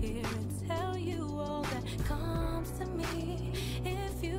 here and tell you all that comes to me. If you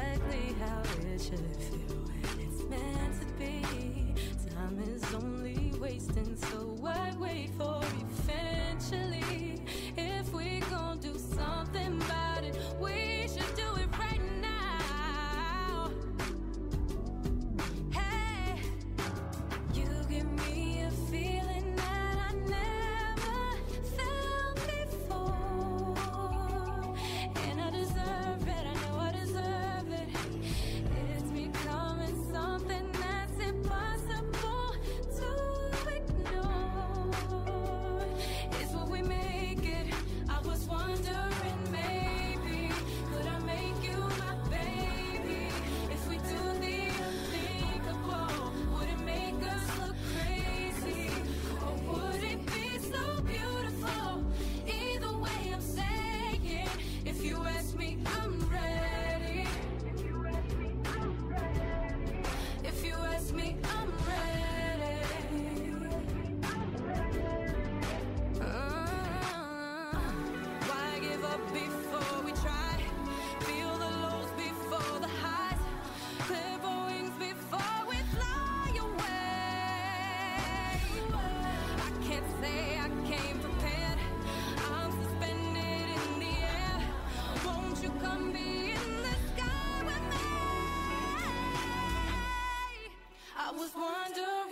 exactly how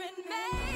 and made